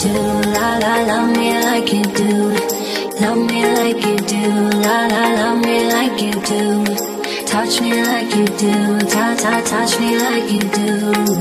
do, la la, love me like you do. Love me like you do, la la, love me like you do. Touch me like you do, ta ta, touch me like you do.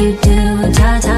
you do, ta ta.